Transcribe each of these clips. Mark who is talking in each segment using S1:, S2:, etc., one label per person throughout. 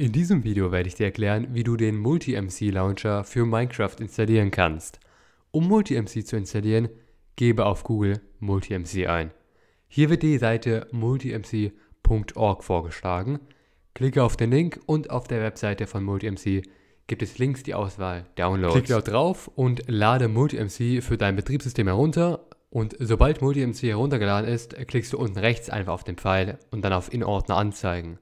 S1: In diesem Video werde ich dir erklären, wie du den Multi-MC Launcher für Minecraft installieren kannst. Um Multi-MC zu installieren, gebe auf Google Multi-MC ein. Hier wird die Seite multimc.org vorgeschlagen. Klicke auf den Link und auf der Webseite von Multi-MC gibt es links die Auswahl Downloads. Klicke dort drauf und lade Multi-MC für dein Betriebssystem herunter und sobald Multi-MC heruntergeladen ist, klickst du unten rechts einfach auf den Pfeil und dann auf In-Ordner anzeigen.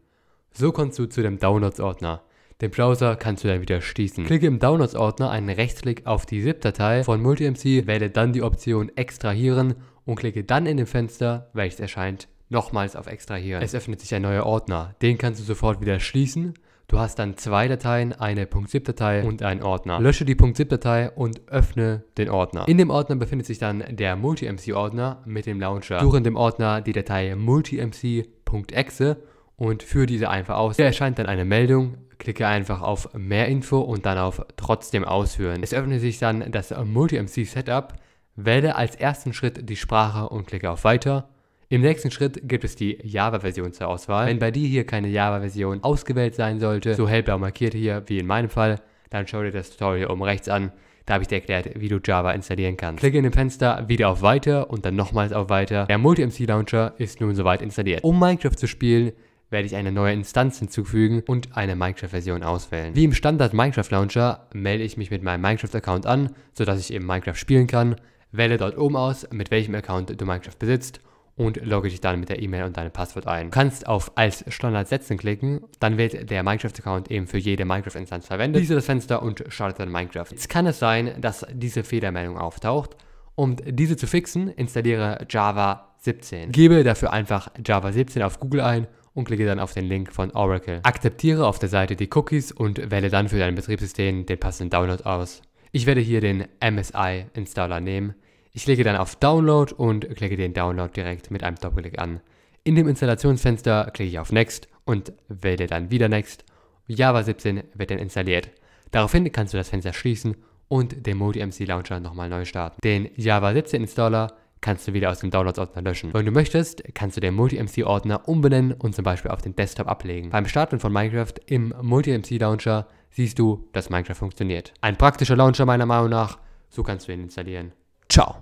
S1: So kommst du zu dem Downloads-Ordner. Den Browser kannst du dann wieder schließen. Klicke im Downloads-Ordner einen Rechtsklick auf die ZIP-Datei von MultiMC, wähle dann die Option Extrahieren und klicke dann in dem Fenster, welches erscheint, nochmals auf Extrahieren. Es öffnet sich ein neuer Ordner. Den kannst du sofort wieder schließen. Du hast dann zwei Dateien, eine .zip-Datei und einen Ordner. Lösche die .zip-Datei und öffne den Ordner. In dem Ordner befindet sich dann der MultiMC-Ordner mit dem Launcher. Suche in dem Ordner die Datei multimc.exe und führe diese einfach aus. Hier erscheint dann eine Meldung, klicke einfach auf Mehr Info und dann auf Trotzdem ausführen. Es öffnet sich dann das Multi-MC Setup, wähle als ersten Schritt die Sprache und klicke auf Weiter. Im nächsten Schritt gibt es die Java-Version zur Auswahl. Wenn bei dir hier keine Java-Version ausgewählt sein sollte, so hellblau markiert hier, wie in meinem Fall, dann schau dir das Tutorial oben rechts an. Da habe ich dir erklärt, wie du Java installieren kannst. Klicke in dem Fenster wieder auf Weiter und dann nochmals auf Weiter. Der Multi-MC Launcher ist nun soweit installiert. Um Minecraft zu spielen, werde ich eine neue Instanz hinzufügen und eine Minecraft-Version auswählen. Wie im Standard Minecraft Launcher melde ich mich mit meinem Minecraft-Account an, sodass ich eben Minecraft spielen kann. Wähle dort oben aus, mit welchem Account du Minecraft besitzt und logge dich dann mit der E-Mail und deinem Passwort ein. Du kannst auf Als Standard setzen klicken, dann wird der Minecraft-Account eben für jede Minecraft-Instanz verwendet. Schließe das Fenster und starte dann Minecraft. Jetzt kann es sein, dass diese Fehlermeldung auftaucht. Um diese zu fixen, installiere Java 17. Gebe dafür einfach Java 17 auf Google ein und klicke dann auf den Link von Oracle. Akzeptiere auf der Seite die Cookies und wähle dann für dein Betriebssystem den passenden Download aus. Ich werde hier den MSI Installer nehmen. Ich klicke dann auf Download und klicke den Download direkt mit einem Doppelklick an. In dem Installationsfenster klicke ich auf Next und wähle dann wieder Next. Java 17 wird dann installiert. Daraufhin kannst du das Fenster schließen und den Modi-MC Launcher nochmal neu starten. Den Java 17 Installer kannst du wieder aus dem Downloads-Ordner löschen. Wenn du möchtest, kannst du den Multi-MC-Ordner umbenennen und zum Beispiel auf den Desktop ablegen. Beim Starten von Minecraft im Multi-MC-Launcher siehst du, dass Minecraft funktioniert. Ein praktischer Launcher meiner Meinung nach, so kannst du ihn installieren. Ciao!